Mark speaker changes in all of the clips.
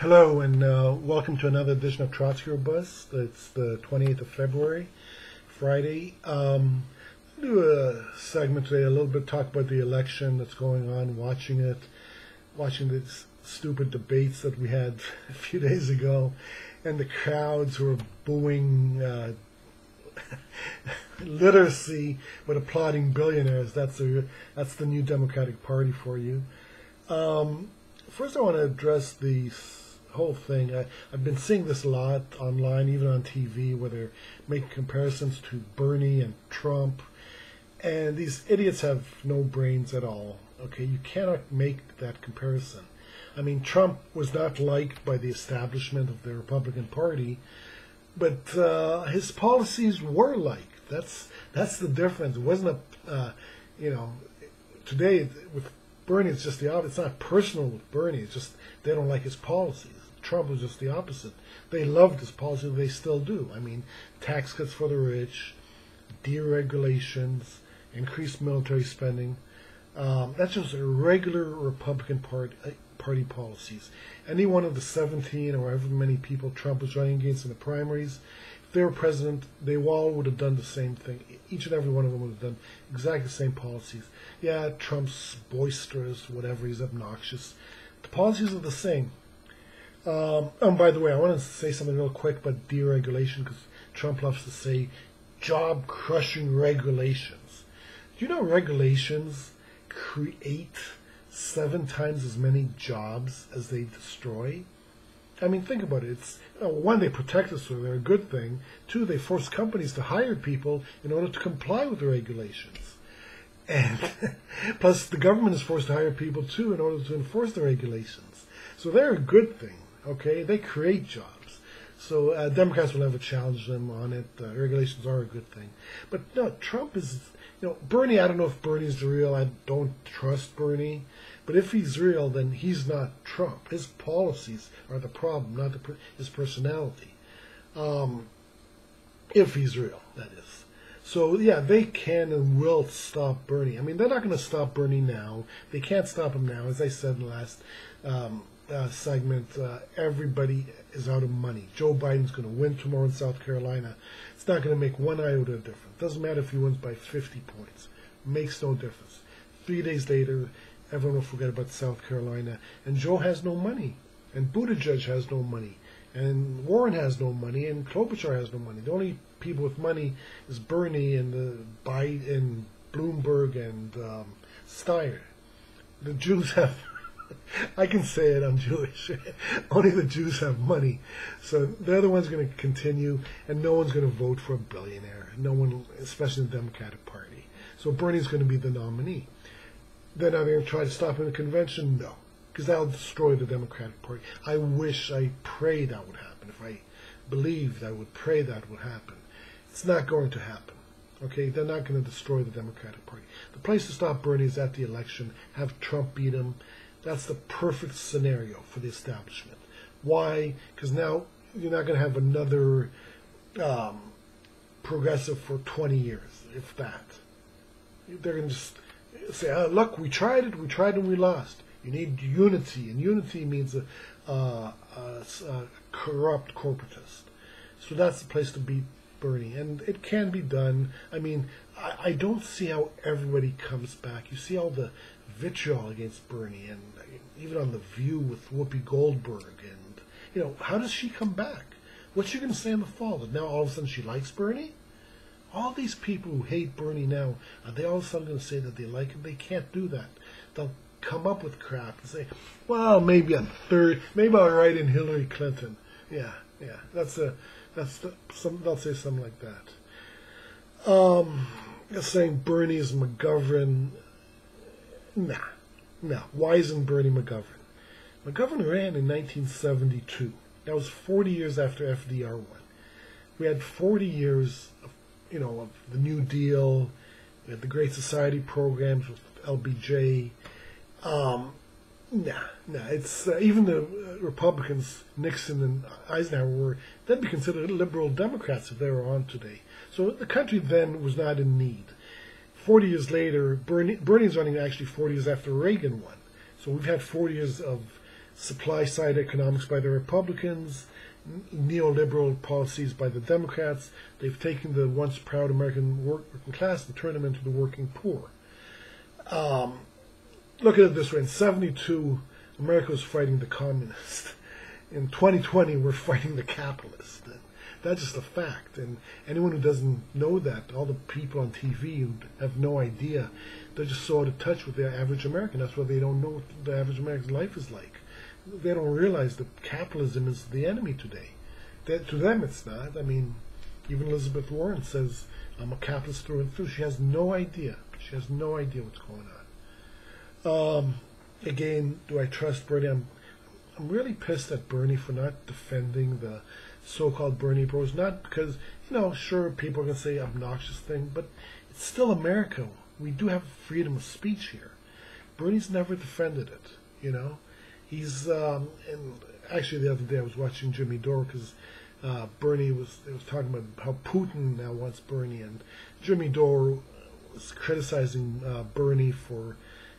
Speaker 1: Hello, and uh, welcome to another edition of Trotsky or Bust. It's the 28th of February, Friday. Um, do a segment today, a little bit talk about the election that's going on, watching it, watching these stupid debates that we had a few days ago, and the crowds who are booing uh, literacy but applauding billionaires. That's a, that's the new Democratic Party for you. Um, first, I want to address the whole thing. I, I've been seeing this a lot online, even on TV, where they're making comparisons to Bernie and Trump. And these idiots have no brains at all. Okay, you cannot make that comparison. I mean, Trump was not liked by the establishment of the Republican Party, but uh, his policies were liked. That's that's the difference. It wasn't a, uh, you know, today with Bernie, it's just the opposite. It's not personal with Bernie. It's just they don't like his policies. Trump was just the opposite. They loved his policy. They still do. I mean, tax cuts for the rich, deregulations, increased military spending. Um, that's just regular Republican Party, uh, party policies. Any one of the 17 or however many people Trump was running against in the primaries, if they were president, they all would have done the same thing. Each and every one of them would have done exactly the same policies. Yeah, Trump's boisterous, whatever, he's obnoxious. The policies are the same. Um, and by the way, I want to say something real quick about deregulation because Trump loves to say job crushing regulations. Do you know regulations create seven times as many jobs as they destroy? I mean, think about it. It's you know, one, they protect us, so they're a good thing. Two, they force companies to hire people in order to comply with the regulations. And plus, the government is forced to hire people too in order to enforce the regulations. So they're a good thing. Okay, they create jobs. So uh, Democrats will never challenge them on it. Uh, regulations are a good thing, but no, Trump is. You know, Bernie. I don't know if Bernie's real. I don't trust Bernie. But if he's real, then he's not Trump. His policies are the problem, not the, his personality. Um, if he's real, that is. So yeah, they can and will stop Bernie. I mean, they're not going to stop Bernie now. They can't stop him now. As I said in the last um, uh, segment, uh, everybody is out of money. Joe Biden's going to win tomorrow in South Carolina. It's not going to make one iota of difference. Doesn't matter if he wins by 50 points. Makes no difference. Three days later, everyone will forget about South Carolina. And Joe has no money. And Buttigieg has no money. And Warren has no money. And Klobuchar has no money. The only people with money is Bernie and the Biden and Bloomberg and um, Steyer. The Jews have I can say it, I'm Jewish. Only the Jews have money. So they're the ones going to continue, and no one's going to vote for a billionaire. No one, especially the Democratic Party. So Bernie's going to be the nominee. Then are they going to try to stop him in the convention? No. Because that'll destroy the Democratic Party. I wish, I pray that would happen. If I believed, I would pray that would happen. It's not going to happen. Okay, they're not going to destroy the Democratic Party. The place to stop Bernie is at the election, have Trump beat him, that's the perfect scenario for the establishment. Why? Because now you're not going to have another um, progressive for 20 years, if that. They're going to just say, oh, look, we tried it, we tried and we lost. You need unity, and unity means a, a, a, corrupt corporatist. So that's the place to beat Bernie, and it can be done. I mean, I, I don't see how everybody comes back. You see all the vitriol against Bernie, and even on The View with Whoopi Goldberg. And, you know, how does she come back? What's she going to say in the fall? That now all of a sudden she likes Bernie? All these people who hate Bernie now, are they all of a sudden going to say that they like him? They can't do that. They'll come up with crap and say, well, maybe a third, maybe I'll write in Hillary Clinton. Yeah, yeah, that's a, that's the, some, they'll say something like that. Um, saying Bernie's McGovern, nah, now, why isn't Bernie McGovern? McGovern ran in 1972. That was 40 years after FDR won. We had 40 years of, you know, of the New Deal, we had the Great Society programs with LBJ. Um, nah, nah. It's uh, even the uh, Republicans, Nixon and Eisenhower, were they'd be considered liberal Democrats if they were on today. So the country then was not in need. 40 years later, Bernie, Bernie's running actually 40 years after Reagan won. So we've had 40 years of supply side economics by the Republicans, neoliberal policies by the Democrats. They've taken the once proud American working class and turned them into the working poor. Um, look at it this way: in '72, America was fighting the communists. In 2020, we're fighting the capitalists. That's just a fact. And anyone who doesn't know that, all the people on TV who have no idea, they're just so out of touch with the average American. That's why they don't know what the average American's life is like. They don't realize that capitalism is the enemy today. That, to them, it's not. I mean, even Elizabeth Warren says, I'm a capitalist through and through. She has no idea. She has no idea what's going on. Um, again, do I trust Bernie? I'm, I'm really pissed at Bernie for not defending the so-called Bernie bros. Not because, you know, sure, people can say obnoxious thing, but it's still America. We do have freedom of speech here. Bernie's never defended it, you know. He's, um, and actually the other day I was watching Jimmy Dore because uh, Bernie was, was talking about how Putin now wants Bernie, and Jimmy Dore was criticizing uh, Bernie for,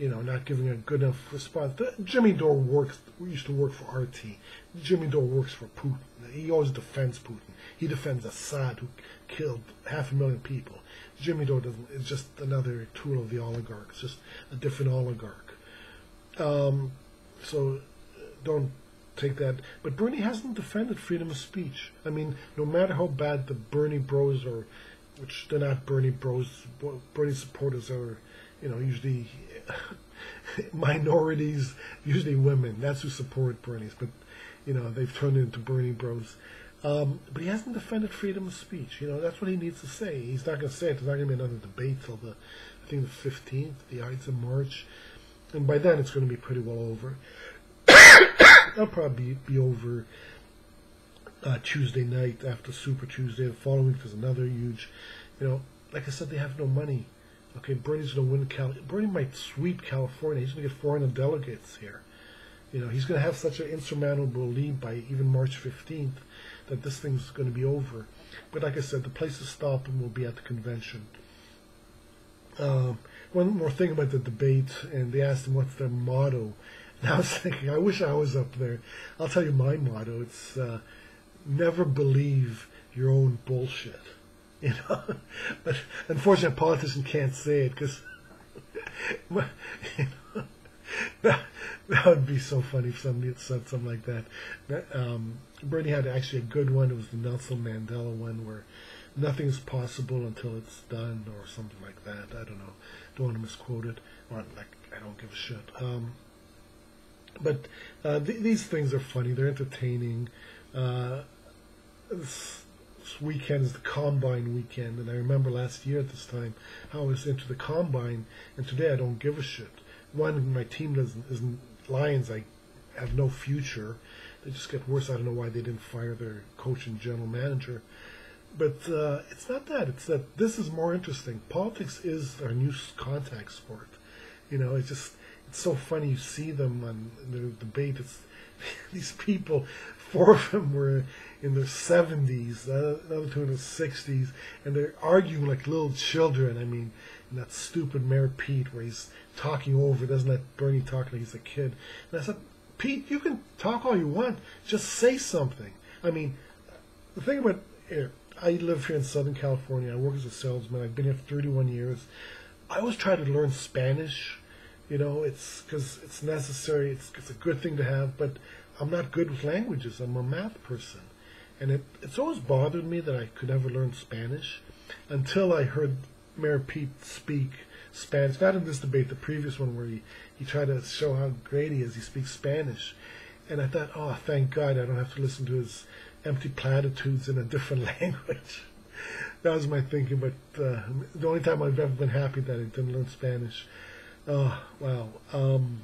Speaker 1: you know, not giving a good enough response. Jimmy Dore works, used to work for RT. Jimmy Dore works for Putin. He always defends Putin. He defends Assad, who killed half a million people. Jimmy Dore doesn't. It's just another tool of the oligarchs, just a different oligarch. Um, so don't take that. But Bernie hasn't defended freedom of speech. I mean, no matter how bad the Bernie Bros are, which they're not Bernie Bros. Bernie supporters are, you know, usually minorities, usually women. That's who support Bernie's. But you know, they've turned into Bernie Bros. Um, but he hasn't defended freedom of speech. You know, that's what he needs to say. He's not going to say it. There's not going to be another debate till the, I think the 15th, the Ides of March. And by then it's going to be pretty well over. That'll probably be, over uh, Tuesday night after Super Tuesday. The following week there's another huge, you know, like I said, they have no money. Okay, Bernie's going to win Cal. Bernie might sweep California. He's going to get 400 delegates here. You know, he's going to have such an insurmountable lead by even March 15th that this thing's going to be over. But like I said, the place to stop him will be at the convention. Um, one more thing about the debate, and they asked him what's their motto. And I was thinking, I wish I was up there. I'll tell you my motto. It's uh, never believe your own bullshit. You know, but unfortunately, politicians can't say it because you know, that, that would be so funny if somebody had said something like that. that um, Bernie had actually a good one. It was the Nelson Mandela one where nothing is possible until it's done, or something like that. I don't know. Don't want to misquote it. Or like I don't give a shit. Um, but uh, th- these things are funny. They're entertaining. Uh, weekend is the combine weekend, and I remember last year at this time how I was into the combine, and today I don't give a shit. One, my team doesn't isn't Lions. I have no future. They just get worse. I don't know why they didn't fire their coach and general manager. But uh, it's not that. It's that this is more interesting. Politics is our new contact sport. You know, it's just it's so funny. You see them on the debate. It's these people. Four of them were in their seventies, uh, another two in their sixties, and they're arguing like little children. I mean, and that stupid Mayor Pete, where he's talking over, doesn't let Bernie talk like he's a kid. And I said, Pete, you can talk all you want, just say something. I mean, the thing about here, I live here in Southern California. I work as a salesman. I've been here for 31 years. I always try to learn Spanish. You know, it's because it's necessary. It's it's a good thing to have, but I'm not good with languages. I'm a math person, and it it's always bothered me that I could never learn Spanish until I heard Mayor Pete speak Spanish. Not in this debate, the previous one where he, he tried to show how great he is. He speaks Spanish. And I thought, oh, thank God I don't have to listen to his empty platitudes in a different language. that was my thinking, but uh, the only time I've ever been happy that I didn't learn Spanish. Oh, wow. Um,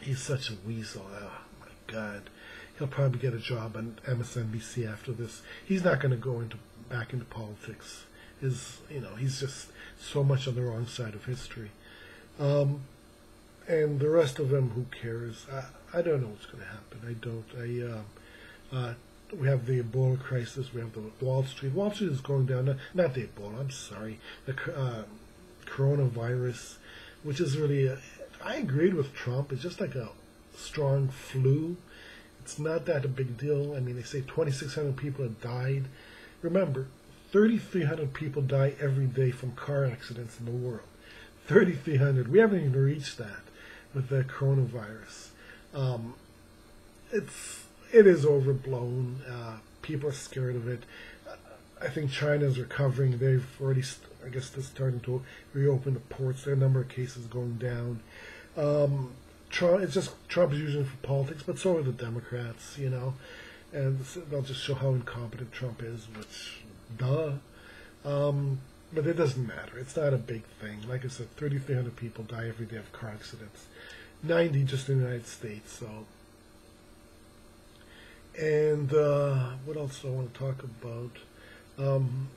Speaker 1: he's such a weasel. My God. He'll probably get a job on MSNBC after this. He's not going to go into back into politics. Is you know he's just so much on the wrong side of history. Um, and the rest of them, who cares? I, I don't know what's going to happen. I don't. I uh, uh, we have the Ebola crisis. We have the Wall Street. Wall Street is going down. Not the Ebola. I'm sorry. The uh, coronavirus, which is really. A, I agreed with Trump. It's just like a strong flu. It's not that a big deal. I mean, they say 2,600 people have died. Remember, 3,300 people die every day from car accidents in the world. 3,300. We haven't even reached that with the coronavirus. Um, it's it is overblown. Uh, people are scared of it. I think China's recovering. They've already, I guess, they're starting to reopen the ports. Their number of cases going down. Um, Trump, it's just Trump is using it for politics, but so are the Democrats, you know, and they'll just show how incompetent Trump is, which, duh. Um, but it doesn't matter. It's not a big thing. Like I said, 3,300 people die every day of car accidents, 90 just in the United States. So, and uh, what else do I want to talk about? Um,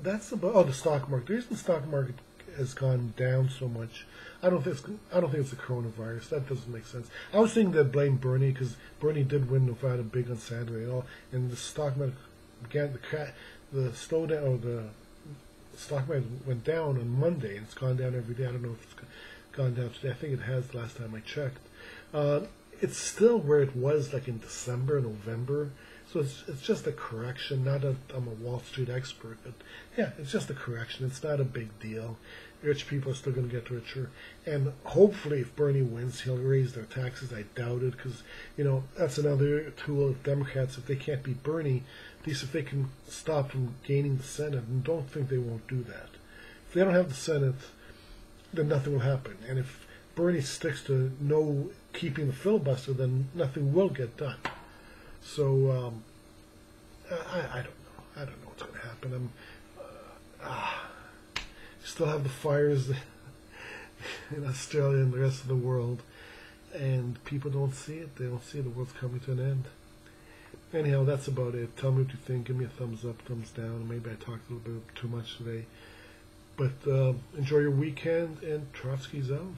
Speaker 1: that's about oh the stock market. The reason the stock market has gone down so much, I don't think it's, I don't think it's the coronavirus. That doesn't make sense. I was thinking that blame Bernie because Bernie did win Nevada big on Saturday and all, and the stock market began the the slowdown or the stock market went down on Monday and it's gone down every day. I don't know if it's gone down today. I think it has last time I checked. Uh, it's still where it was like in December, November. So it's, it's just a correction. Not that I'm a Wall Street expert, but yeah, it's just a correction. It's not a big deal. Rich people are still going to get richer, and hopefully, if Bernie wins, he'll raise their taxes. I doubt it because you know that's another tool of Democrats. If they can't beat Bernie, at least if they can stop from gaining the Senate, and don't think they won't do that. If they don't have the Senate, then nothing will happen. And if Bernie sticks to no keeping the filibuster, then nothing will get done. So um, I, I don't know. I don't know what's going to happen. I'm uh, ah, still have the fires in Australia and the rest of the world, and people don't see it. They don't see the world's coming to an end. Anyhow, that's about it. Tell me what you think. Give me a thumbs up, thumbs down. Maybe I talked a little bit too much today. But uh, enjoy your weekend, and Trotsky's out.